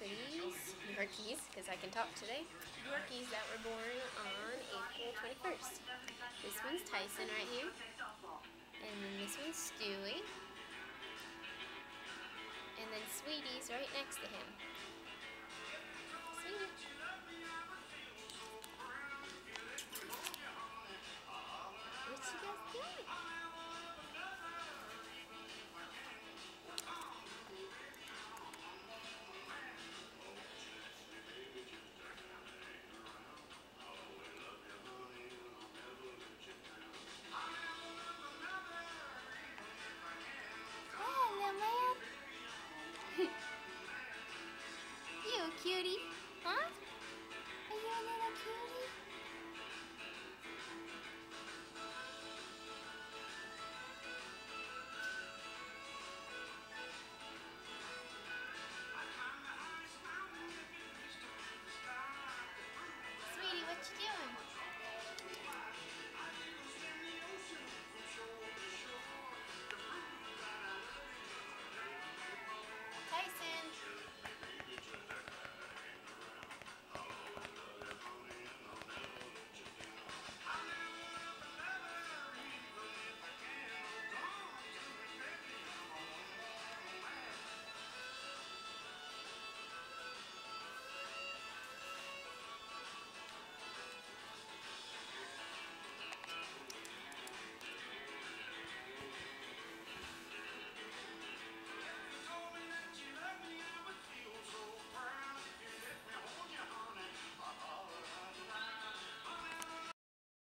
Yorkies, because I can talk today. Yorkies that were born on April 21st. This one's Tyson right here. And then this one's Stewie. And then Sweetie's right next to him. Sweetie. What you guys doing?